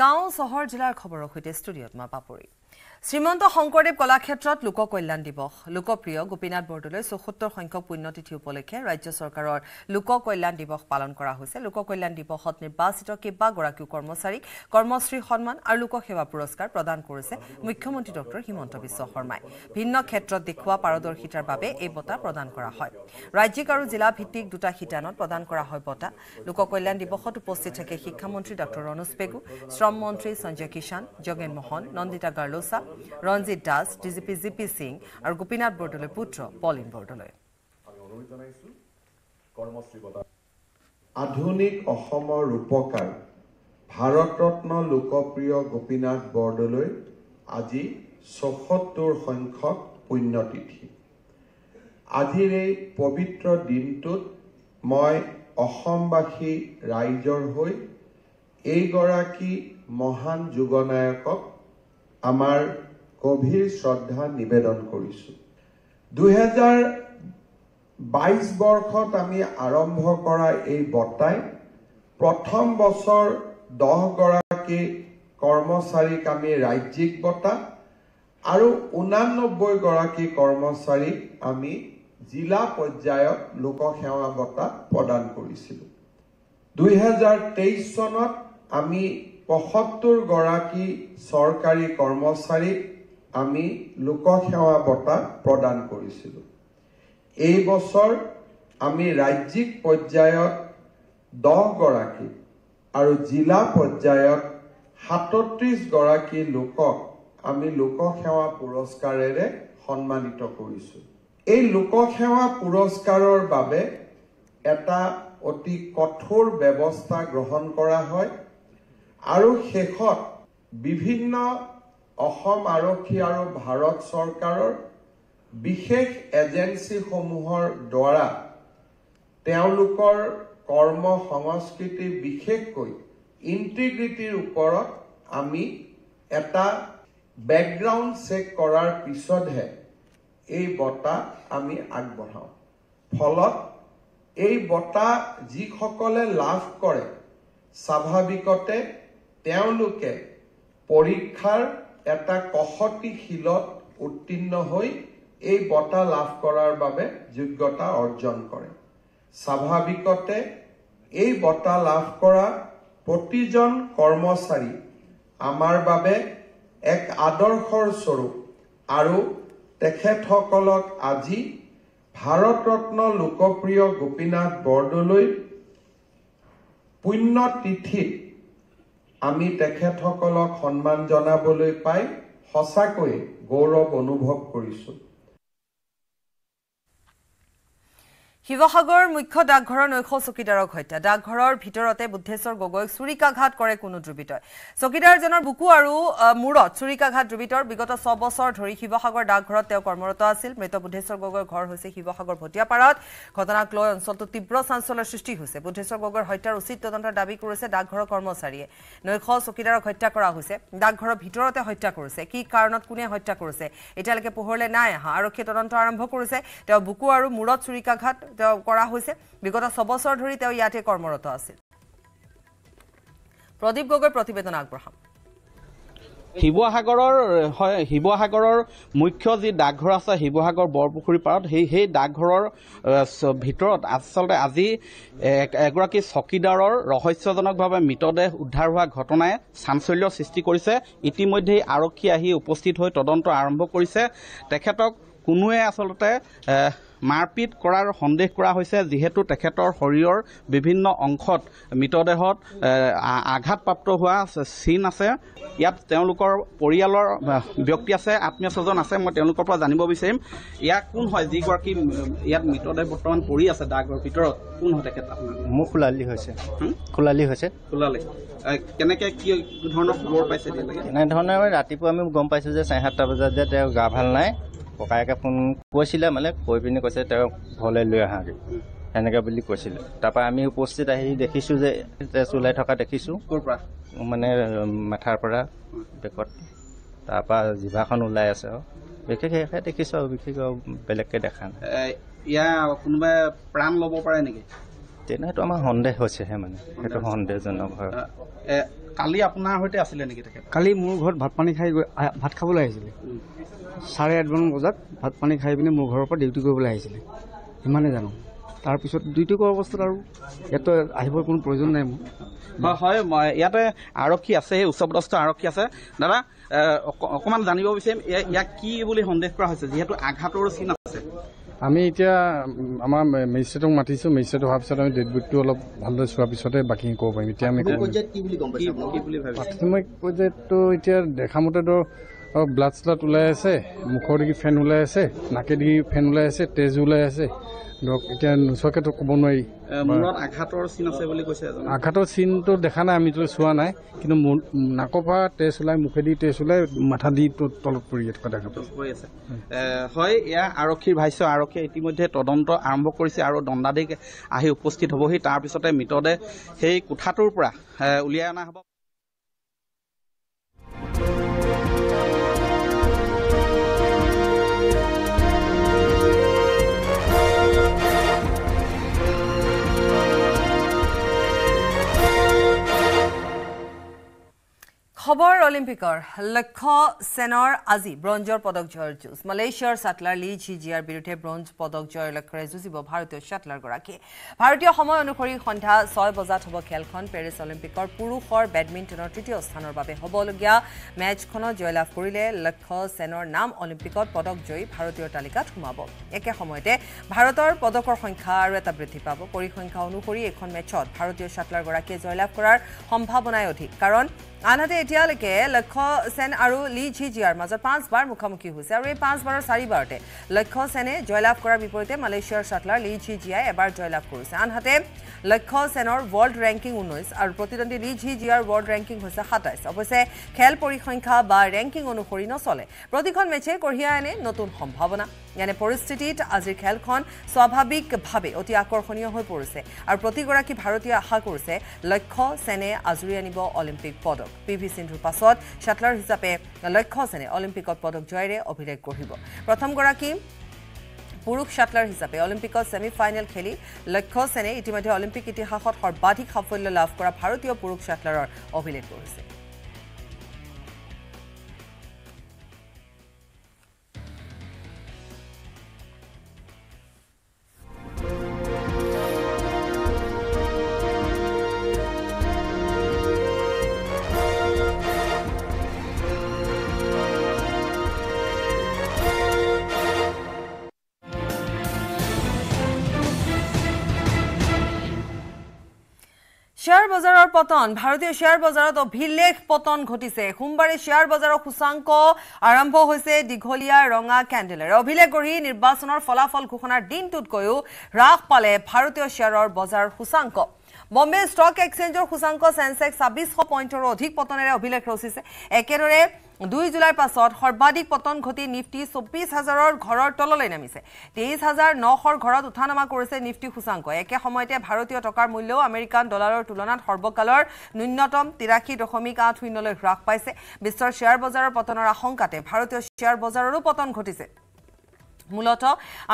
গাঁও চহৰ জিলাৰ খবৰৰ সৈতে ষ্টুডিঅ'ত মই পাপৰি। শ্ৰীমন্ত শংকৰদেৱ কলাক্ষেত্ৰত লোক কল্যাণ দিৱস। লোকপ্ৰিয় গোপীনাথ বৰদলৈ চৌসত্তৰ সংখ্যক পুণ্যতিথি উপলক্ষে ৰাজ্য চৰকাৰৰ লোক কল্যাণ দিৱস পালন কৰা হৈছে। লোক কল্যাণ দিৱসত নিৰ্বাচিত কেইবাগৰাকীও কৰ্মচাৰীক কৰ্মশ্ৰী সন্মান আৰু লোকসেৱা পুৰস্কাৰ প্ৰদান কৰিছে মুখ্যমন্ত্ৰী ডঃ হিমন্ত বিশ্ব শৰ্মাই। ভিন্ন ক্ষেত্ৰত দেখুওৱা পাৰদৰ্শিতাৰ বাবে এই বঁটা প্ৰদান কৰা হয়। ৰাজ্যিক আৰু জিলা ভিত্তিক দুটা শিতানত প্ৰদান কৰা হয় বঁটা। লোক কল্যাণ দিৱসত উপস্থিত থাকে শিক্ষামন্ত্ৰী ডঃ ৰণোজ পেগু শ্ৰম মন্ত্ৰী Sanjay Kishan Jogen Mohan Nandita Gorlosa Ranjit Das DGP G P Singh আৰু গোপীনাথ বৰদলৈৰ পুত্ৰ পলিন বৰদলৈ। আধুনিক অসমৰ ৰূপকাৰ ভাৰতৰত্ন লোকপ্ৰিয় গোপীনাথ বৰদলৈ আজি চৌসত্তৰ সংখ্যক পুণ্যতিথি। আজিৰ এই পবিত্ৰ দিনটোত মই অসমবাসী ৰাইজৰ হৈ এইগৰাকী মহান যুগনায়কক আমাৰ গভীৰ শ্ৰদ্ধা নিবেদন কৰিছোঁ। দুহেজাৰ বাইছ বৰ্ষত আমি আৰম্ভ কৰা এই বঁটাই প্ৰথম বছৰ দহগৰাকী কৰ্মচাৰীক আমি ৰাজ্যিক বঁটা আৰু ঊনানব্বৈগৰাকী কৰ্মচাৰীক আমি জিলা পৰ্যায়ত লোকসেৱা বঁটা প্ৰদান কৰিছিলোঁ। দুহেজাৰ তেইছ চনত আমি পঁসত্তৰগৰাকী চৰকাৰী কৰ্মচাৰীক আমি লোকসেৱা বঁটা প্ৰদান কৰিছিলোঁ। এই বছৰ আমি ৰাজ্যিক পৰ্যায়ত দহগৰাকী আৰু জিলা পৰ্যায়ত সাতত্ৰিছগৰাকী লোকক আমি লোকসেৱা পুৰস্কাৰেৰে সন্মানিত কৰিছোঁ। এই লোকসেৱা পুৰস্কাৰৰ বাবে এটা অতি কঠোৰ ব্যৱস্থা গ্ৰহণ কৰা হয় আৰু শেষত বিভিন্ন অসম আৰক্ষী আৰু ভাৰত চৰকাৰৰ বিশেষ এজেঞ্চিসমূহৰ দ্বাৰা তেওঁলোকৰ কৰ্ম সংস্কৃতি বিশেষকৈ ইণ্টিগ্ৰিটিৰ ওপৰত আমি এটা বেকগ্ৰাউণ্ড চেক কৰাৰ পিছতহে এই বঁটা আমি আগবঢ়াওঁ। ফলত এই বঁটা যিসকলে লাভ কৰে স্বাভাৱিকতে তেওঁলোকে পৰীক্ষাৰ এটা কসতি শিলত উত্তীৰ্ণ হৈ এই বঁটা লাভ কৰাৰ বাবে যোগ্যতা অৰ্জন কৰে। স্বাভাৱিকতে এই বঁটা লাভ কৰা প্ৰতিজন কৰ্মচাৰী আমাৰ বাবে এক আদৰ্শৰ স্বৰূপ আৰু তেখেতসকলক আজি ভাৰতৰত্ন লোকপ্ৰিয় গোপীনাথ বৰদলৈ পুণ্যতিথিত আমি তেখেতসকলক সন্মান জনাবলৈ পাই সঁচাকৈয়ে গৌৰৱ অনুভৱ কৰিছোঁ। শিৱসাগৰ মুখ্য ডাকঘৰৰ নৈশ চকীদাৰক হত্যা। ডাকঘৰৰ ভিতৰতে বুদ্ধেশ্বৰ গগৈক চুৰিকাঘাত কৰে কোনো দুৰ্বৃত্তই। চকীদাৰজনৰ বুকু আৰু মূৰত চুৰিকাঘাত দুৰ্বৃত্তৰ। বিগত ছবছৰ ধৰি শিৱসাগৰ ডাকঘৰত তেওঁ কৰ্মৰত আছিল। মৃত বুদ্ধেশ্বৰ গগৈৰ ঘৰ হৈছে শিৱসাগৰ ভটিয়াপাৰাত। ঘটনাক লৈ অঞ্চলটোত তীব্ৰ চাঞ্চল্যৰ সৃষ্টি হৈছে। বুদ্ধেশ্বৰ গগৈৰ হত্যাৰ উচিত তদন্তৰ দাবী কৰিছে ডাকঘৰৰ কৰ্মচাৰীয়ে। নৈশ চকীদাৰক হত্যা কৰা হৈছে। ডাকঘৰৰ ভিতৰতে হত্যা কৰিছে। কি কাৰণত কোনে হত্যা কৰিছে এতিয়ালৈকে পোহৰলৈ নাই অহা। আৰক্ষীয়ে তদন্ত আৰম্ভ কৰিছে। তেওঁ বুকু আৰু মূৰত চুৰিকাঘাত কৰা হৈছে। বিগত ছবছৰ ধৰি তেওঁ ইয়াতে কৰ্মৰত আছিল। প্ৰদীপ গগৈ প্ৰতিবেদন আগবঢ়াম। শিৱসাগৰৰ হয় শিৱসাগৰৰ মুখ্য যি ডাকঘৰ আছে শিৱসাগৰ বৰপুখুৰী পাৰত সেই সেই ডাকঘৰৰ ভিতৰত আচলতে আজি এগৰাকী চকীদাৰৰ ৰহস্যজনকভাৱে মৃতদেহ উদ্ধাৰ হোৱা ঘটনাই চাঞ্চল্যৰ সৃষ্টি কৰিছে। ইতিমধ্যেই আৰক্ষী আহি উপস্থিত হৈ তদন্ত আৰম্ভ কৰিছে। তেখেতক কোনোৱে আচলতে মাৰপিট কৰাৰ সন্দেহ কৰা হৈছে যিহেতু তেখেতৰ শৰীৰৰ বিভিন্ন অংশত মৃতদেহত আঘাতপ্ৰাপ্ত হোৱা চিন আছে। ইয়াত তেওঁলোকৰ পৰিয়ালৰ ব্যক্তি আছে আত্মীয় স্বজন আছে মই তেওঁলোকৰ পৰা জানিব বিচাৰিম। ইয়াক কোন হয়? যিগৰাকী ইয়াত মৃতদেহ বৰ্তমান পৰি আছে ডাকৰ ভিতৰত কোন হয় তেখেত মোৰ খোলালি হৈছে। খোলালি হৈছে। খোলালি। কেনেকে কি ধৰণৰ খবৰ পাইছে এনেধৰণে ৰাতিপুৱা আমি গম পাইছো যে চাৰে সাতটা বজাত যে তেওঁ গা ভাল নাই। ককায়েকে ফোন কৈছিলে মানে কৈ পিনি কৈছে তেওঁক ঘৰলৈ লৈ আহাগৈ। সেনেকে বুলি কৈছিলে। তাৰপৰা আমি উপস্থিত আহি দেখিছোঁ যে তেজ ওলাই থকা দেখিছোঁ। মানে মাথাৰ পৰা বেকত। তাৰপৰা জিভাখন ওলাই আছে আৰু। বিশেষ সেয়াহে দেখিছোঁ আৰু বিশেষ বেলেগকে দেখা নাই। ইয়াৰ কোনোবাই প্ৰাণ ল'ব পাৰে নেকি? তেনেহ'লে আমাৰ সন্দেহ হৈছেহে মানে। সেইটো সন্দেহজনক হয়। কালি আপোনাৰ সৈতে আছিলে নেকি তেখেত? কালি মোৰ ঘৰত ভাত পানী খাই গৈ ভাত খাবলৈ আহিছিলে। চাৰে আঠমান বজাত ভাত পানী খাই পিনে মোৰ ঘৰৰ পৰা ডিউটি কৰিবলৈ আহিছিলে। সিমানে জানো। তাৰপিছত ডিউটি কৰা অৱস্থাত আৰু ইয়াতো আহিবৰ কোনো প্ৰয়োজন নাই মোৰ। হয় হয় মই ইয়াতে আৰক্ষী আছে সেই উচ্চপদস্থ আৰক্ষী আছে। দাদা এ, অক- অকমান জানিব বিচাৰিম ইয়া- ইয়াক কি বুলি সন্দেহ কৰা হৈছে যিহেতু আঘাতৰো চিন আছে। আমি এতিয়া আমাৰ মেজিষ্ট্ৰেটক মাতিছোঁ মেজিষ্ট্ৰেট হোৱাৰ পিছত আমি ডেড বডিটো অলপ ভালদৰে চোৱাৰ পিছতে বাকীখিনি ক'ব পাৰিম। এতিয়া আমি। কি প্ৰাথমিক পৰ্যায়তো এতিয়া দেখা মতেতো ব্লাড শ্লাড ওলাই আছে মুখৰ দেখি ফেন ওলাই আছে নাকেদি ফেন ওলাই আছে তেজ ওলাই আছে। ধৰক এতিয়া নোচোৱাকেতো ক'ব নোৱাৰি। আঘাতৰ চিন আছে বুলি কৈছে আঘাতৰ চিনটো দেখা নাই আমিতো চোৱা নাই কিন্তু নাকৰ পৰা তেজ ওলাই মুখেদি তেজ ওলাই মাথা দি তলত পৰি থকা দেখা পাইছোঁ হয় এয়া আৰক্ষীৰ ভাষ্য আৰক্ষীয়ে ইতিমধ্যে তদন্ত আৰম্ভ কৰিছে আৰু দণ্ডাধীশ আহি উপস্থিত হ'বহি। তাৰ পিছতে মৃতদেহ সেই কোঠাটোৰ পৰা উলিয়াই অনা হ'ব। খবৰ অলিম্পিকৰ লক্ষ্য সেনৰ আজি ব্ৰঞ্জৰ পদক জয়ৰ যুঁজ। মালয়েছিয়াৰ শ্বাটলাৰ লি জি জিয়াৰ বিৰুদ্ধে ব্ৰঞ্জ পদক জয়ৰ লক্ষ্যৰে যুঁজিব ভাৰতীয় শ্বাটলাৰগৰাকীয়ে ভাৰতীয় সময় অনুসৰি সন্ধ্যা ছয় বজাত হ'ব খেলখন। পেৰিছ অলিম্পিকৰ পুৰুষৰ বেডমিণ্টনৰ তৃতীয় স্থানৰ বাবে হ'বলগীয়া মেচখনত জয়লাভ কৰিলে লক্ষ্য সেনৰ নাম অলিম্পিকত পদক জয়ী ভাৰতীয় তালিকাত সোমাব। একে সময়তে ভাৰতৰ পদকৰ সংখ্যা আৰু এটা বৃদ্ধি পাব। পৰিসংখ্যা অনুসৰি এইখন মেচত ভাৰতীয় শ্বাটলাৰগৰাকীয়ে জয়লাভ কৰাৰ সম্ভাৱনাই অধিক। কাৰণ আনহাতে এতিয়ালৈকে লক্ষ্য সেন আৰু লি ঝি জিয়াৰ মাজত পাঁচবাৰ মুখামুখি হৈছে আৰু এই পাঁচবাৰৰ চাৰিবাৰতে লক্ষ্য সেনে জয়লাভ কৰাৰ বিপৰীতে মালয়েছিয়াৰ শ্বাটলাৰ লি ঝি জিয়াই এবাৰ জয়লাভ কৰিছে। আনহাতে লক্ষ্য সেনৰ ৱৰ্ল্ড ৰেংকিং ঊনৈছ আৰু প্ৰতিদ্বন্দ্বী লি ঝি জিয়াৰ ৱৰ্ল্ড ৰেংকিং হৈছে সাতাইছ অৱশ্যে খেল পৰিসংখ্যা বা ৰেংকিং অনুসৰি নচলে। প্ৰতিখন মেচে কঢ়িয়াই আনে নতুন সম্ভাৱনা। এনে পৰিস্থিতিত আজিৰ খেলখন স্বাভাৱিকভাৱে অতি আকৰ্ষণীয় হৈ পৰিছে। আৰু প্ৰতিগৰাকী ভাৰতীয় আশা কৰিছে লক্ষ্য সেনে আজৰি আনিব অলিম্পিক পদক। পি ভি সিন্ধুৰ পাছত শ্বাটলাৰ হিচাপে লক্ষ্য সেনে অলিম্পিকত পদক জয়েৰে অভিলেখ গঢ়িব। প্ৰথমগৰাকী পুৰুষ শ্বাটলাৰ হিচাপে অলিম্পিকত ছেমি ফাইনেল খেলি লক্ষ্য সেনে ইতিমধ্যে অলিম্পিক ইতিহাসত সৰ্বাধিক সাফল্য লাভ কৰা ভাৰতীয় পুৰুষ শ্বাটলাৰৰ অভিলেখ গঢ়িছে। পতন। ভাৰতীয় শ্বেয়াৰ বজাৰত অভিলেখ পতন ঘটিছে। সোমবাৰে শ্বেয়াৰ বজাৰৰ সূচাংক আৰম্ভ হৈছে দীঘলীয়া ৰঙা কেণ্ডেলেৰে অভিলেখ গঢ়ি নিৰ্বাচনৰ ফলাফল ঘোষণাৰ দিনটোতকৈও হ্ৰাস পালে ভাৰতীয় শ্বেয়াৰৰ বজাৰ সূচাংক। বম্বে ষ্টক এক্সচেঞ্জৰ সূচাংক চেনছেক্স ছাব্বিছশ পইণ্টৰো অধিক পতনেৰে অভিলেখ ৰচিছে। একেদৰে দুই জুলাইৰ পাছত সৰ্বাধিক পতন ঘটি নিফটি চৌব্বিছ হাজাৰৰ ঘৰৰ তললৈ নামিছে। তেইছ হাজাৰ নশৰ ঘৰত উঠা নমা কৰিছে নিফটি সূচাংক। একে সময়তে ভাৰতীয় টকাৰ মূল্যও আমেৰিকান ডলাৰৰ তুলনাত সৰ্বকালৰ ন্যূনতম তিৰাশী দশমিক আঠ শূন্যলৈ হ্ৰাস পাইছে। বিশ্বৰ শ্বেয়াৰ বজাৰৰ পতনৰ আশংকাতে ভাৰতীয় শ্বেয়াৰ বজাৰৰো পতন ঘটিছে। মূলতঃ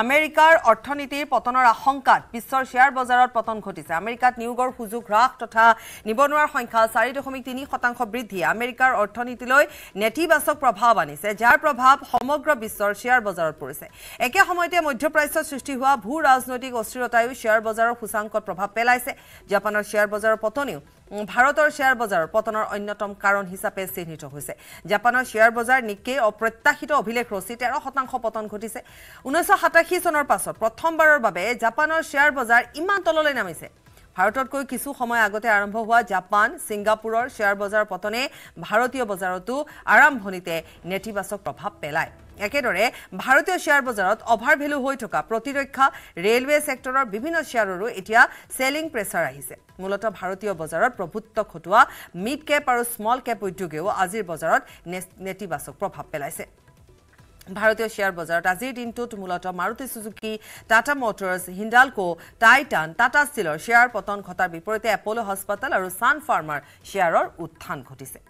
আমেৰিকাৰ অৰ্থনীতিৰ পতনৰ আশংকাত বিশ্বৰ শ্বেয়াৰ বজাৰত পতন ঘটিছে। আমেৰিকাত নিয়োগৰ সুযোগ হ্ৰাস তথা নিবনুৱাৰ সংখ্যা চাৰি দশমিক তিনি শতাংশ বৃদ্ধিয়ে আমেৰিকাৰ অৰ্থনীতিলৈ নেতিবাচক প্ৰভাৱ আনিছে যাৰ প্ৰভাৱ সমগ্ৰ বিশ্বৰ শ্বেয়াৰ বজাৰত পৰিছে। একে সময়তে মধ্যপ্ৰাচ্যত সৃষ্টি হোৱা ভূ ৰাজনৈতিক অস্থিৰতায়ো শ্বেয়াৰ বজাৰৰ সূচাংকত প্ৰভাৱ পেলাইছে। জাপানৰ শ্বেয়াৰ বজাৰৰ পতনেও ভাৰতৰ শ্বেয়াৰ বজাৰৰ পতনৰ অন্যতম কাৰণ হিচাপে চিহ্নিত হৈছে। জাপানৰ শ্বেয়াৰ বজাৰ নিকেই অপ্ৰত্যাশিত অভিলেখ ৰচি তেৰ শতাংশ পতন ঘটিছে। ঊনৈছশ সাতাশী চনৰ পাছত প্ৰথমবাৰৰ বাবে জাপানৰ শ্বেয়াৰ বজাৰ ইমান তললৈ নামিছে। ভাৰততকৈ কিছু সময় আগতে আৰম্ভ হোৱা জাপান ছিংগাপুৰৰ শ্বেয়াৰ বজাৰ পতনে ভাৰতীয় বজাৰতো আৰম্ভণিতে নেতিবাচক প্ৰভাৱ পেলায়। একেদৰে ভাৰতীয় শ্বেয়াৰ বজাৰত অভাৰ ভেলু হৈ থকা প্ৰতিৰক্ষা ৰেলৱে ছেক্টৰৰ বিভিন্ন শ্বেয়াৰৰো এতিয়া চেলিং প্ৰেছাৰ আহিছে। মূলতঃ ভাৰতীয় বজাৰত প্ৰভুত্ব খটোৱা মিড কেপ আৰু স্মল কেপ উদ্যোগেও আজিৰ বজাৰত নেতিবাচক প্ৰভাৱ পেলাইছে। ভাৰতীয় শ্বেয়াৰ বজাৰত আজিৰ দিনটোত মূলতঃ Maruti Suzuki Tata Motors Hindalco Titan Tata ষ্টীলৰ শ্বেয়াৰ পতন ঘটাৰ বিপৰীতে এপল' হস্পিটেল আৰু ছান ফাৰ্মাৰ শ্বেয়াৰৰ উত্থান ঘটিছে।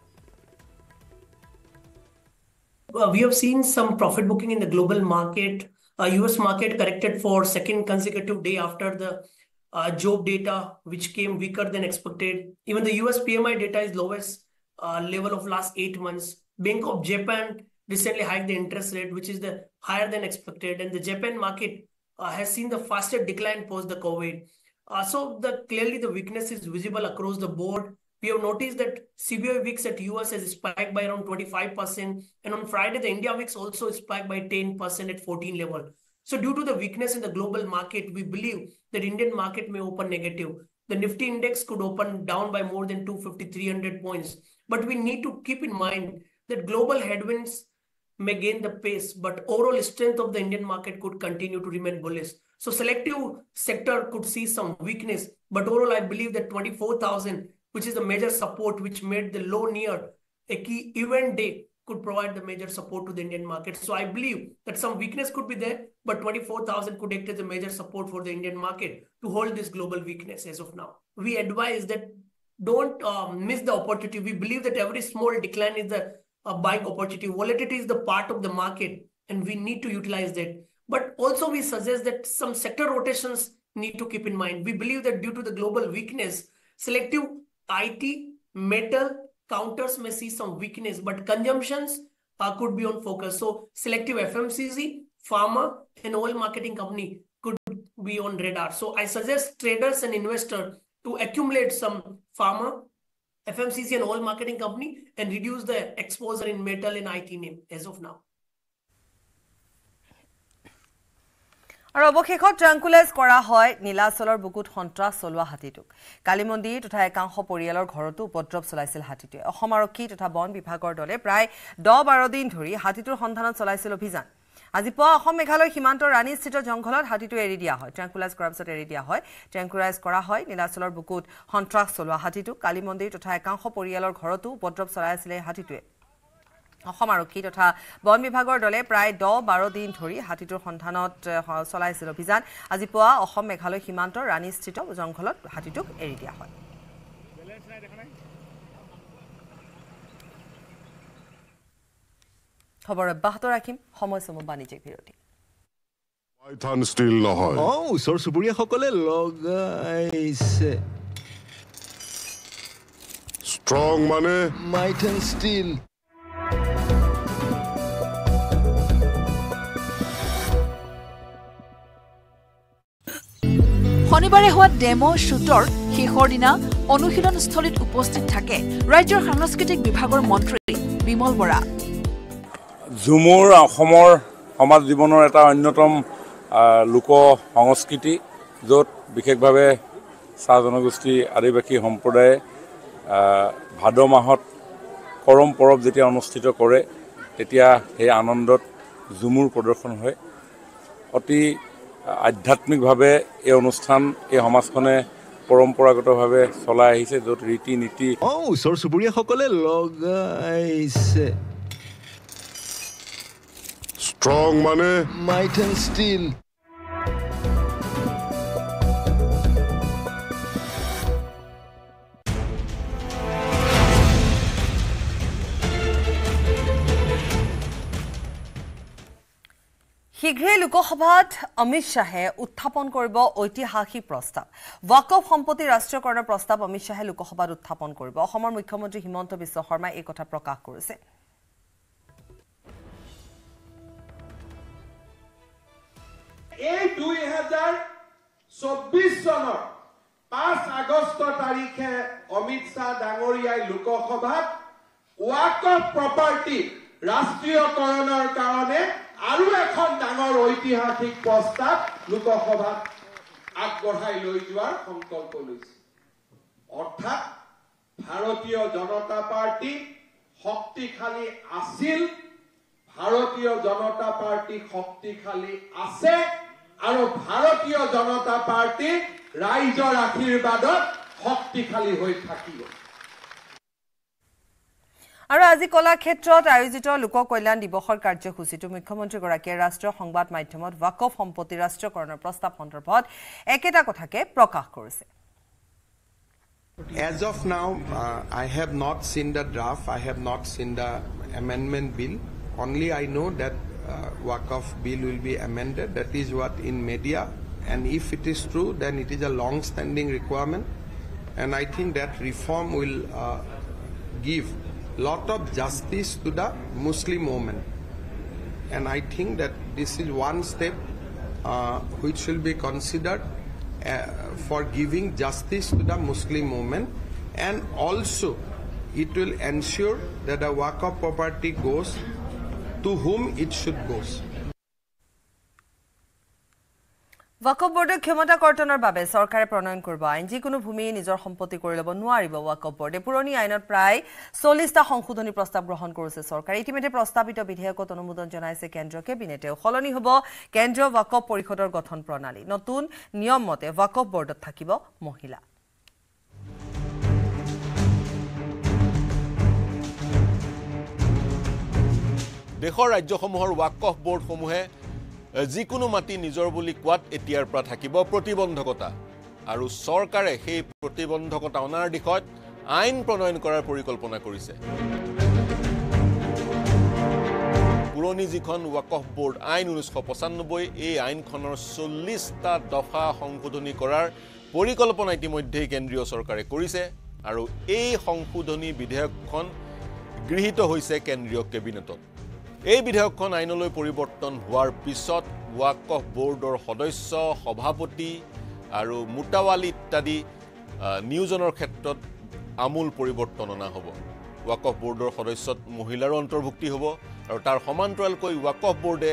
We have seen some profit booking in the global market. Uh, US market corrected for second consecutive day after the uh, job data, which came weaker than expected. Even the US PMI data is lowest uh, level of last eight months. Bank of Japan recently hiked the interest rate, which is the higher than expected, and the Japan market uh, has seen the fastest decline post the COVID. Uh, so the clearly the weakness is visible across the board. We have noticed that CBOE VIX at US has spiked by around 25%, and on Friday the India VIX also spiked by 10% at 14 level. So due to the weakness in the global market, we believe that Indian market may open negative. The Nifty index could open down by more than 250, 300 points. But we need to keep in mind that global headwinds may gain the pace, but overall strength of the Indian market could continue to remain bullish. So selective sector could see some weakness, but overall I believe that 24,000, which is the major support which made the low near a key event day could provide the major support to the Indian market. So I believe that some weakness could be there, but 24,000 could act as a major support for the Indian market to hold this global weakness as of now. We advise that don't um, miss the opportunity. We believe that every small decline is a buying opportunity. Volatility is the part of the market, and we need to utilize that. But also, we suggest that some sector rotations need to keep in mind. We believe that due to the global weakness, selective IT, metal, counters may see some weakness, but consumptions uh, could be on focus. So, selective FMCG, pharma, and oil marketing company could be on radar. So, I suggest traders and investors to accumulate some pharma, FMCG and oil marketing company and reduce the exposure in metal and IT name as of now. আৰু অৱশেষত ট্ৰাংকুলাইজ কৰা হয় নীলাচলৰ বুকুত সন্ত্ৰাস চলোৱা হাতীটোক। কালিমন্দিৰ তথা একাংশ পৰিয়ালৰ ঘৰতো উপদ্ৰৱ চলাইছিল হাতীটোৱে। অসম আৰক্ষী তথা বন বিভাগৰ দলে প্ৰায় দহ বাৰ দিন ধৰি হাতীটোৰ সন্ধানত চলাইছিল অভিযান। আজি পুৱা অসম মেঘালয় সীমান্তৰ ৰাণীস্থিত জংঘলত হাতীটো এৰি দিয়া হয়। ট্ৰেংকুলাইজ কৰাৰ পিছত এৰি দিয়া হয়। ট্ৰেংকুলাইজ কৰা হয় নীলাচলৰ বুকুত সন্ত্ৰাস চলোৱা হাতীটোক। কালী মন্দিৰ তথা একাংশ পৰিয়ালৰ ঘৰতো উপদ্ৰৱ চলাই আছিলে হাতীটোৱে। অসম আৰক্ষী তথা বন বিভাগৰ দলে প্ৰায় দহ বাৰ দিন ধৰি হাতীটোৰ সন্ধানত চলাইছিল অভিযান। আজি পুৱা অসম মেঘালয় সীমান্তৰ ৰাণীস্থিত জংঘলত হাতীটোক এৰি দিয়া হয়। খবৰ অব্যাহত ৰাখিম। সময়চমু বাণিজ্যিক বিৰতি। পাইথান ষ্টীল নহয়। অ ওচৰ চুবুৰীয়াসকলে লগাইছে। ষ্ট্ৰং মানে? মাইথন ষ্টীল। শনিবাৰে হোৱা ডেম' শ্বুটৰ শেষৰ দিনা অনুশীলনস্থলীত উপস্থিত থাকে ৰাজ্যৰ সাংস্কৃতিক বিভাগৰ মন্ত্ৰী বিমল বৰা। ঝুমুৰ অসমৰ সমাজ জীৱনৰ এটা অন্যতম লোক সংস্কৃতি য'ত বিশেষভাৱে চাহ জনগোষ্ঠী আদিবাসী সম্প্ৰদায়ে ভাদ মাহত কৰম পৰৱ যেতিয়া অনুষ্ঠিত কৰে তেতিয়া সেই আনন্দত ঝুমুৰ প্ৰদৰ্শন হয়। অতি আধ্যাত্মিকভাৱে এই অনুষ্ঠান এই সমাজখনে পৰম্পৰাগতভাৱে চলাই আহিছে য'ত ৰীতি নীতি অ ওচৰ চুবুৰীয়াসকলে লগাইছে। ষ্ট্ৰং মানে? মাইথন ষ্টীল শীঘ্ৰেই লোকসভাত অমিত শ্বাহে উত্থাপন কৰিব ঐতিহাসিক প্ৰস্তাৱ। ৱাকফ সম্পত্তি ৰাষ্ট্ৰীয়কৰণৰ প্ৰস্তাৱ অমিত শ্বাহে লোকসভাত উত্থাপন কৰিব। অসমৰ মুখ্যমন্ত্ৰী হিমন্ত বিশ্ব শৰ্মাই এই কথা প্ৰকাশ কৰিছে। এই দুই হাজাৰ চৌব্বিছ চনৰ পাঁচ আগষ্ট তাৰিখে অমিত শ্বাহ ডাঙৰীয়াই লোকসভাত ৱাকফ প্ৰপাৰ্টি ৰাষ্ট্ৰীয়কৰণৰ কাৰণে আৰু এখন ডাঙৰ ঐতিহাসিক প্ৰস্তাৱ লোকসভাত আগবঢ়াই লৈ যোৱাৰ সংকল্প লৈছে। অৰ্থাৎ ভাৰতীয় জনতা পাৰ্টি শক্তিশালী আছিল ভাৰতীয় জনতা পাৰ্টি শক্তিশালী আছে আৰু ভাৰতীয় জনতা পাৰ্টি ৰাইজৰ আশীৰ্বাদত শক্তিশালী হৈ থাকিব। আৰু আজি কলাক্ষেত্ৰত আয়োজিত লোক কল্যাণ দিৱসৰ কাৰ্যসূচীটো মুখ্যমন্ত্ৰীগৰাকীয়ে ৰাষ্ট্ৰীয় সংবাদ মাধ্যমত ৱাকফ সম্পত্তি ৰাষ্ট্ৰীয়কৰণৰ প্ৰস্তাৱ সন্দৰ্ভত একেটা কথাকে প্ৰকাশ কৰিছে As of now, uh, I have not seen the draft. I have not seen the amendment bill. Only I know that uh, WACF bill will be amended. That is what in media and if it is true, then it is a long standing requirement. And I think that reform will uh, give lot of justice to the Muslim women. And I think that this is one step uh, which will be considered uh, for giving justice to the Muslim women. And also, it will ensure that the Waqf property goes to whom it should go. Waqf বোৰ্ডে ক্ষমতা কৰ্তনৰ বাবে চৰকাৰে প্ৰণয়ন কৰিব আইন। যিকোনো ভূমি নিজৰ সম্পত্তি কৰি ল'ব নোৱাৰিব ৱাকফ বোৰ্ডে পুৰণি আইনত প্ৰায় চল্লিছটা সংশোধনী প্ৰস্তাৱ গ্ৰহণ কৰিছে চৰকাৰে। ইতিমধ্যে প্ৰস্তাৱিত বিধেয়কত অনুমোদন জনাইছে কেন্দ্ৰীয় কেবিনেটেও সলনি হ'ব কেন্দ্ৰীয় ৱাকফ পৰিষদৰ গঠন প্ৰণালী। নতুন নিয়ম মতে ৱাকফ বোৰ্ডত থাকিব মহিলা। দেশৰ ৰাজ্যসমূহৰ ৱাকফ বোৰ্ডসমূহে যিকোনো মাটি নিজৰ বুলি কোৱাত এতিয়াৰ পৰা থাকিব প্ৰতিবন্ধকতা। আৰু চৰকাৰে সেই প্ৰতিবন্ধকতা অনাৰ দিশত আইন প্ৰণয়ন কৰাৰ পৰিকল্পনা কৰিছে। পুৰণি যিখন ৱাকফ বোৰ্ড আইন ঊনৈছশ পঁচানব্বৈ এই আইনখনৰ চল্লিছটা দফা সংশোধনী কৰাৰ পৰিকল্পনা ইতিমধ্যেই কেন্দ্ৰীয় চৰকাৰে কৰিছে আৰু এই সংশোধনী বিধেয়কখন গৃহীত হৈছে কেন্দ্ৰীয় কেবিনেটত। এই বিধেয়কখন আইনলৈ পৰিৱৰ্তন হোৱাৰ পিছত ৱাকফ বোৰ্ডৰ সদস্য সভাপতি আৰু মোটাৱালী ইত্যাদি নিয়োজনৰ ক্ষেত্ৰত আমূল পৰিৱৰ্তন অনা হ'ব। ৱাকফ বোৰ্ডৰ সদস্যত মহিলাৰো অন্তৰ্ভুক্তি হ'ব আৰু তাৰ সমান্তৰালকৈ ৱাকফ বোৰ্ডে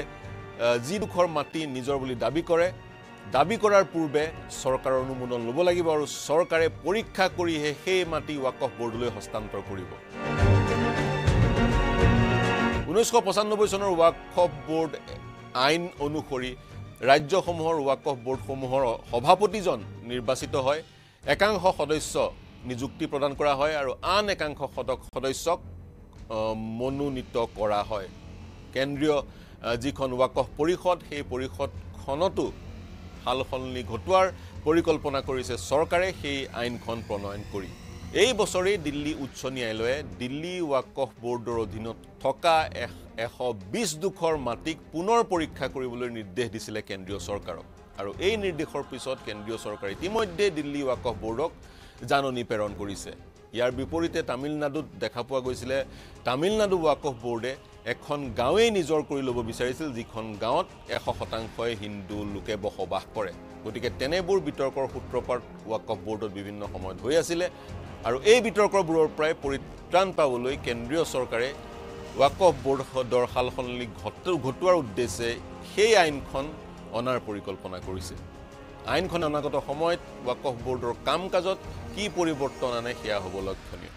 যিডোখৰ মাটি নিজৰ বুলি দাবী কৰে দাবী কৰাৰ পূৰ্বে চৰকাৰৰ অনুমোদন ল'ব লাগিব আৰু চৰকাৰে পৰীক্ষা কৰিহে সেই মাটি ৱাকফ বোৰ্ডলৈ হস্তান্তৰ কৰিব। ঊনৈছশ পঁচানব্বৈ চনৰ ৱাকফ বোৰ্ড আইন অনুসৰি ৰাজ্যসমূহৰ ৱাকফ বোৰ্ডসমূহৰ সভাপতিজন নিৰ্বাচিত হয়। একাংশ সদস্য নিযুক্তি প্ৰদান কৰা হয় আৰু আন একাংশ সদস্যক মনোনীত কৰা হয়। কেন্দ্ৰীয় যিখন ৱাকফ পৰিষদ সেই পৰিষদখনতো সাল সলনি ঘটোৱাৰ পৰিকল্পনা কৰিছে চৰকাৰে সেই আইনখন প্ৰণয়ন কৰি। এই বছৰেই দিল্লী উচ্চ ন্যায়ালয়ে দিল্লী ৱাকফ বোৰ্ডৰ অধীনত থকা এশ বিছ ডোখৰ মাটিক পুনৰ পৰীক্ষা কৰিবলৈ নিৰ্দেশ দিছিলে কেন্দ্ৰীয় চৰকাৰক। আৰু এই নিৰ্দেশৰ পিছত কেন্দ্ৰীয় চৰকাৰে ইতিমধ্যে দিল্লী ৱাকফ বোৰ্ডক জাননী প্ৰেৰণ কৰিছে। ইয়াৰ বিপৰীতে তামিলনাডুত দেখা পোৱা গৈছিলে তামিলনাডু ৱাকফ বোৰ্ডে এখন গাঁৱেই নিজৰ কৰি ল'ব বিচাৰিছিল যিখন গাঁৱত এশ শতাংশই হিন্দু লোকে বসবাস কৰে। গতিকে তেনেবোৰ বিতৰ্কৰ সূত্ৰপাত ৱাকফ বোৰ্ডত বিভিন্ন সময়ত হৈ আছিলে। আৰু এই বিতৰ্কবোৰৰ পৰাই পৰিত্ৰাণ পাবলৈ কেন্দ্ৰীয় চৰকাৰে ৱাকফ বোৰ্ডৰ সাল সলনি ঘটোৱাৰ উদ্দেশ্যে সেই আইনখন অনাৰ পৰিকল্পনা কৰিছে। আইনখন অনাগত সময়ত ৱাকফ বোৰ্ডৰ কাম কাজত কি পৰিৱৰ্তন আনে সেয়া হ'ব লক্ষণীয়।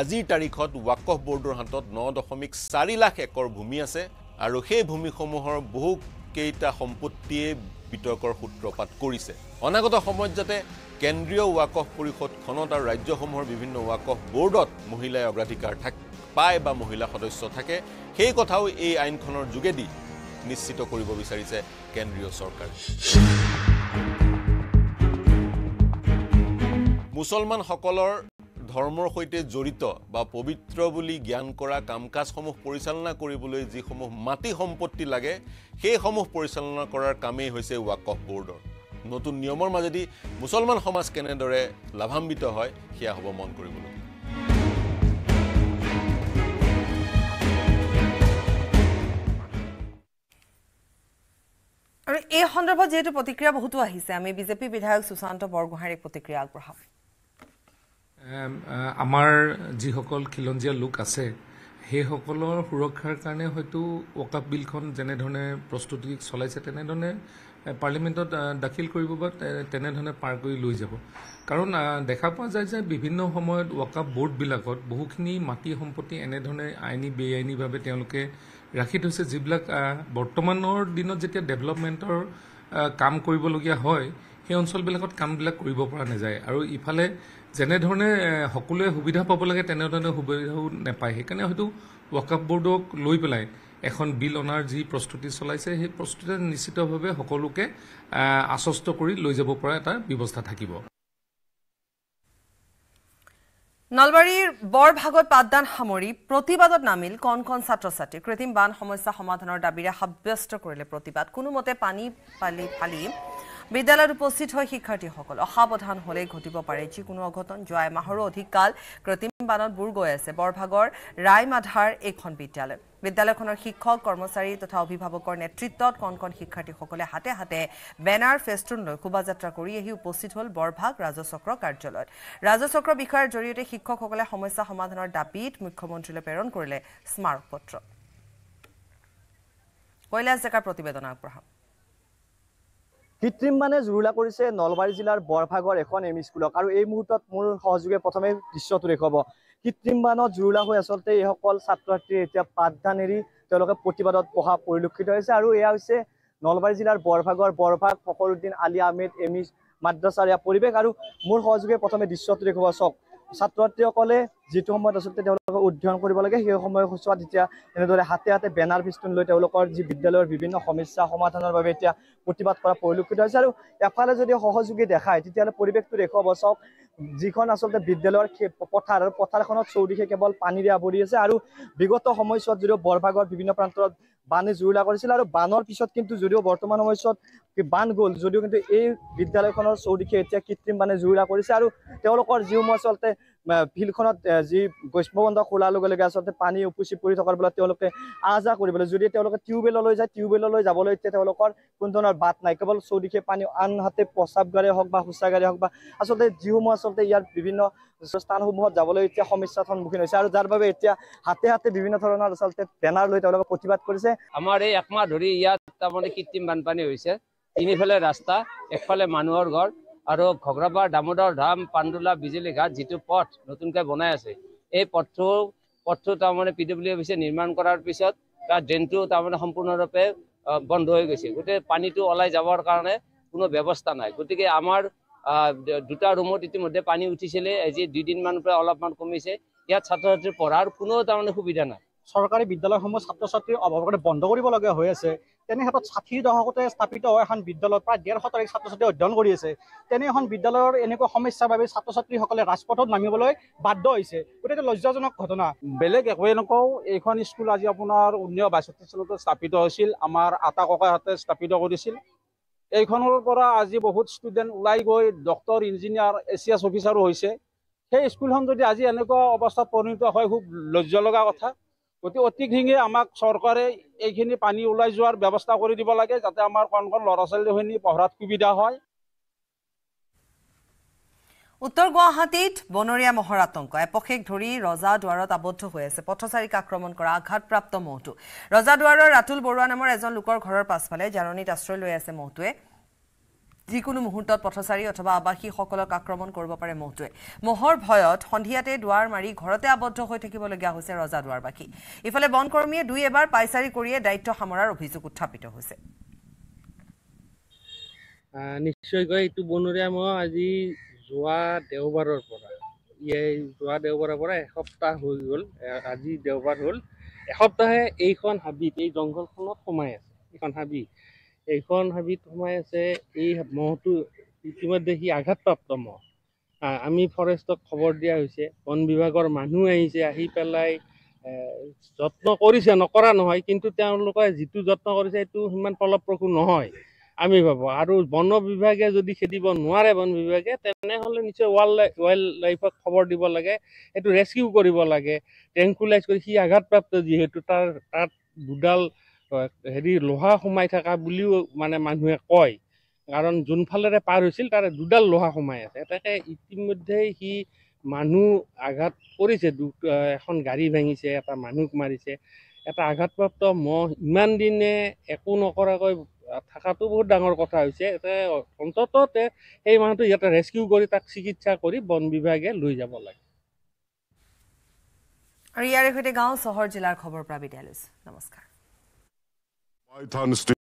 আজিৰ তাৰিখত ৱাকফ বোৰ্ডৰ হাতত ন দশমিক চাৰি লাখ একৰ ভূমি আছে আৰু সেই ভূমিসমূহৰ বহুকেইটা সম্পত্তিয়ে বিতৰ্কৰ সূত্ৰপাত কৰিছে। অনাগত সময়ত যাতে কেন্দ্ৰীয় ৱাকফ পৰিষদখনত আৰু ৰাজ্যসমূহৰ বিভিন্ন ৱাকফ বোৰ্ডত মহিলাই অগ্ৰাধিকাৰ থাক পায় বা মহিলা সদস্য থাকে সেই কথাও এই আইনখনৰ যোগেদি নিশ্চিত কৰিব বিচাৰিছে কেন্দ্ৰীয় চৰকাৰে। মুছলমানসকলৰ ধৰ্মৰ সৈতে জড়িত বা পবিত্ৰ বুলি জ্ঞান কৰা কাম কাজসমূহ পৰিচালনা কৰিবলৈ যিসমূহ মাটি সম্পত্তি লাগে সেইসমূহ পৰিচালনা কৰাৰ কামেই হৈছে ৱাকফ বোৰ্ডৰ। নতুন নিয়মৰ মাজেদি মুছলমান সমাজ কেনেদৰে লাভান্বিত হয় সেয়া হ'ব মন কৰিবলগীয়া আৰু এই সন্দৰ্ভত যিহেতু প্ৰতিক্ৰিয়া বহুতো আহিছে আমি বিজেপি বিধায়ক সুশান্ত বৰগোহাঁইৰ প্ৰতিক্ৰিয়া আগবঢ়াম। আমাৰ যিসকল খিলঞ্জীয়া লোক আছে সেইসকলৰ সুৰক্ষাৰ কাৰণে হয়তো ৱকাপ বিলখন যেনেধৰণে প্ৰস্তুতি চলাইছে তেনেধৰণে পাৰ্লিমেণ্টত দাখিল কৰিব বা তেনেধৰণে পাৰ কৰি লৈ যাব। কাৰণ দেখা পোৱা যায় যে বিভিন্ন সময়ত ৱকাপ বোৰ্ডবিলাকত বহুখিনি মাটি সম্পত্তি এনেধৰণে আইনী বেআইনীভাৱে তেওঁলোকে ৰাখি থৈছে যিবিলাক বৰ্তমানৰ দিনত যেতিয়া ডেভেলপমেণ্টৰ কাম কৰিবলগীয়া হয় সেই অঞ্চলবিলাকত কামবিলাক কৰিব পৰা নাযায়। আৰু ইফালে যেনেধৰণে সকলোৱে সুবিধা পাব লাগে তেনেধৰণে সুবিধাও নাপায়। সেইকাৰণে হয়তো ৱকাপ বোৰ্ডক লৈ পেলাই এখন বিল অনাৰ যি প্ৰস্তুতি চলাইছে সেই প্ৰস্তুতি নিশ্চিতভাৱে সকলোকে আশ্বস্ত কৰি লৈ যাব পৰা এটা ব্যৱস্থা থাকিব। নলবাৰীৰ বৰভাগত পাঠদান সামৰি প্ৰতিবাদত নামিল কণ কণ ছাত্ৰ ছাত্ৰী কৃত্ৰিম বান সমস্যা সমাধানৰ দাবীৰে সাব্যস্ত কৰিলে প্ৰতিবাদ। কোনোমতে পানী পালি ফালি বিদ্যালয়ত উপস্থিত হৈ শিক্ষাৰ্থীসকল অসাৱধান হলেই ঘটিব পাৰে। যিকোনো অঘটন যোৱা এমাহৰো অধিক কাল কৃত্ৰিম বানত বুৰ গৈ আছে। বৰভাগৰ ৰায়মাধাৰ এইখন বিদ্যালয়। বিদ্যালয়খনৰ শিক্ষক কৰ্মচাৰী তথা অভিভাৱকৰ নেতৃত্বত কণ কণ শিক্ষাৰ্থীসকলে হাতে হাতে বেনাৰ ফেষ্টুন লৈ শোভাযাত্ৰা কৰি আহি উপস্থিত হ'ল বৰভাগ ৰাজচক্ৰ কাৰ্যালয়ত। ৰাজচক্ৰ বিষয়াৰ জৰিয়তে শিক্ষকসকলে সমস্যা সমাধানৰ দাবীত মুখ্যমন্ত্ৰীলৈ প্ৰেৰণ কৰিলে স্মাৰক পত্ৰ কৈলাশ ডেকাৰ প্ৰতিবেদন আগবঢ়াম কৃত্ৰিম মানে জুৰুলা কৰিছে নলবাৰী জিলাৰ বৰভাগৰ এখন এম ই স্কুলক। আৰু এই মুহূৰ্তত মোৰ সহযোগে প্ৰথমে দৃশ্যটো দেখুৱাব। কৃত্ৰিম বানত জুৰুলা হৈ আচলতে এইসকল ছাত্ৰ ছাত্ৰীয়ে এতিয়া পাঠদান এৰি তেওঁলোকে প্ৰতিবাদত পঢ়া পৰিলক্ষিত হৈছে। আৰু এয়া হৈছে নলবাৰী জিলাৰ বৰভাগৰ বৰভাগ ফখৰুদ্দিন আলী আহমেদ এম ই এয়া পৰিৱেশ। আৰু মোৰ সহযোগে প্ৰথমে দৃশ্যটো দেখুৱাব। চাওক। ছাত্ৰ ছাত্ৰীসকলে যিটো সময়ত আচলতে তেওঁলোকে অধ্যয়ন কৰিব লাগে সেই সময়ছোৱাত এতিয়া এনেদৰে হাতে হাতে বেনাৰ ফিষ্টুন লৈ তেওঁলোকৰ যি বিদ্যালয়ৰ বিভিন্ন সমস্যা সমাধানৰ বাবে এতিয়া প্ৰতিবাদ কৰা পৰিলক্ষিত হৈছে আৰু এফালে যদি সহযোগী দেখায় তেতিয়াহ'লে পৰিৱেশটো দেখুৱাব। চাওক যিখন আচলতে বিদ্যালয়ৰ পথাৰ আৰু পথাৰখনত চৌদিশে কেৱল পানীৰে আৱৰি আছে আৰু বিগত সময়ছোৱাত যদিও বৰভাগৰ বিভিন্ন প্ৰান্তত বানে জুৰুলা কৰিছিল আৰু বানৰ পিছত কিন্তু যদিও বৰ্তমান সময়ছোৱাত বান গ'ল যদিও কিন্তু এই বিদ্যালয়খনৰ চৌদিশে এতিয়া কৃত্ৰিম বানে জুৰুলা কৰিছে আৰু তেওঁলোকৰ যিসমূহ আচলতে ফিল্ডখনত যি গ্ৰীষ্মবন্ধ খোলাৰ লগে লগে আচলতে পানী উপচি পৰি থকাৰ ফলত তেওঁলোকে আহ যাহ কৰিবলৈ যদি তেওঁলোকে টিউবেললৈ যায় টিউবেললৈ যাবলৈ এতিয়া তেওঁলোকৰ কোনো ধৰণৰ বাট নাই। কেৱল চৌদিশে পানী আনহাতে প্ৰস্ৰাৱগাৰে হওক বা শৌচাগাৰে হওক বা আচলতে যিসমূহ আচলতে ইয়াৰ বিভিন্ন স্থানসমূহত যাবলৈ এতিয়া সমস্যাৰ সন্মুখীন হৈছে আৰু যাৰ বাবে এতিয়া হাতে হাতে বিভিন্ন ধৰণৰ আচলতে বেনাৰ লৈ তেওঁলোকে প্ৰতিবাদ কৰিছে। আমাৰ এই একমাহ ধৰি ইয়াত তাৰমানে কৃত্ৰিম বানপানী হৈছে। তিনিফালে ৰাস্তা একফালে মানুহৰ ঘৰ আৰু ঘগ্ৰাপাৰ দামোদৰ ধাম পাণ্ডোলা বিজুলী ঘাট যিটো পথ নতুনকৈ বনাই আছে এই পথটো পথটো তাৰমানে পি ডব্লিউ অফিচে নিৰ্মাণ কৰাৰ পিছত তাৰ ড্ৰেইনটো তাৰমানে সম্পূৰ্ণৰূপে বন্ধ হৈ গৈছে। গোটেই পানীটো ওলাই যাবৰ কাৰণে কোনো ব্যৱস্থা নাই। গতিকে আমাৰ দুটা ৰুমত ইতিমধ্যে পানী উঠিছিলে আজি দুদিনমানৰ পৰা অলপমান কমিছে। ইয়াত ছাত্ৰ ছাত্ৰীৰ পঢ়াৰ কোনো তাৰমানে সুবিধা নাই। চৰকাৰী বিদ্যালয়সমূহ ছাত্ৰ ছাত্ৰীৰ অভাৱৰ কাৰণে বন্ধ কৰিবলগীয়া হৈ আছে। তেনে ক্ষেত্ৰত ষাঠিৰ দশকতে স্থাপিত হোৱা এখন বিদ্যালয়ত প্ৰায় ডেৰশ তাৰিখ ছাত্ৰ ছাত্ৰী অধ্যয়ন কৰি আছে। তেনে এখন বিদ্যালয়ৰ এনেকুৱা সমস্যাৰ বাবে ছাত্ৰ ছাত্ৰীসকলে ৰাজপথত নামিবলৈ বাধ্য হৈছে। গতিকে লজ্জাজনক ঘটনা। বেলেগ একোৱে নকওঁ এইখন স্কুল আজি আপোনাৰ ঊনৈছশ বাষষ্ঠি চনতে স্থাপিত হৈছিল আমাৰ আটা ককাহঁতে স্থাপিত কৰিছিল। এইখনৰ পৰা আজি বহুত ষ্টুডেণ্ট ওলাই গৈ doctor engineer A C S অফিচাৰো হৈছে। সেই স্কুলখন যদি আজি এনেকুৱা অৱস্থাত পৰিণত হয় খুব লজ্জা লগা কথা। গতিকে অতি শীঘ্ৰে আমাক চৰকাৰে এইখিনি পানী ওলাই যোৱাৰ ব্যৱস্থা কৰি দিব লাগে যাতে আমাৰ কণ কণ ল'ৰা ছোৱালীখিনি পঢ়াত সুবিধা হয়। উত্তৰ গুৱাহাটীত বনৰীয়া মহৰ আতংক। এপশেক ধৰি ৰজা দুৱাৰত আবদ্ধ হৈ আছে। পথচাৰীক আক্ৰমণ কৰা আঘাতপ্ৰাপ্ত মহটো ৰজা দুৱাৰৰ ৰাতুল বৰুৱা নামৰ এজন লোকৰ ঘৰৰ পাছফালে জাৰণিত আশ্ৰয় লৈ আছে মহটোৱে যিকোনো মুহূৰ্তত পথচাৰী অথবা আৱাসীসকলক আক্ৰমণ কৰিব পাৰে মহটোৱে। মহৰ ভয়ত সন্ধিয়াতে দুৱাৰ মাৰি ঘৰতে আবদ্ধ হৈ থাকিবলগীয়া হৈছে ৰজা দুৱাৰবাসী। ইফালে বনকৰ্মীয়ে দুই এবাৰ পাইচাৰী কৰিয়ে দায়িত্ব সামৰাৰ অভিযোগ উত্থাপিত হৈছে। নিশ্চয়কৈ এইটো বনৰীয়া মহ আজি যোৱা দেওবাৰৰ পৰা। ইয়াই যোৱা দেওবাৰৰ পৰা এসপ্তাহ হৈ গ'ল আজি দেওবাৰ হ'ল। এসপ্তাহে এইখন হাবিত এই জংঘলখনত সোমাই আছে। এইখন হাবি এইখন হাবিত সোমাই আছে এই মহটো ইতিমধ্যে সি আঘাতপ্ৰাপ্ত মহ। আমি ফৰেষ্টক খবৰ দিয়া হৈছে বন বিভাগৰ মানুহ আহিছে আহি পেলাই যত্ন কৰিছে নকৰা নহয় কিন্তু তেওঁলোকে যিটো যত্ন কৰিছে সেইটো সিমান ফলপ্ৰসূ নহয় আমি ভাবোঁ। আৰু বন বিভাগে যদি খেদিব নোৱাৰে বন বিভাগে তেনেহ'লে নিশ্চয় ৱাইল্ড লাইফ ৱাইল্ড লাইফক খবৰ দিব লাগে সেইটো ৰেস্কিউ কৰিব লাগে ট্ৰেংকুলাইজ কৰি সি আঘাতপ্ৰাপ্ত যিহেতু তাৰ তাত দুডাল হেৰি লোহা সোমাই থকা বুলিও মানে মানুহে কয়। কাৰণ যোনফালেৰে পাৰ হৈছিল তাৰে দুডাল লোহা সোমাই আছে। তাকে ইতিমধ্যে সি মানুহ আঘাত কৰিছে দু এখন গাড়ী ভাঙিছে এটা মানুহক মাৰিছে। এটা আঘাতপ্ৰাপ্ত মহ ইমান দিনে একো নকৰাকৈ থকাটো বহুত ডাঙৰ কথা হৈছে। অন্তততে সেই মানুহটো ইয়াতে ৰেস্কিউ কৰি তাক চিকিৎসা কৰি বন বিভাগে লৈ যাব লাগে। আৰু ইয়াৰে সৈতে গাঁও চহৰ জিলাৰ খবৰ পৰা বিদায় লৈছো নমস্কাৰ। I understand.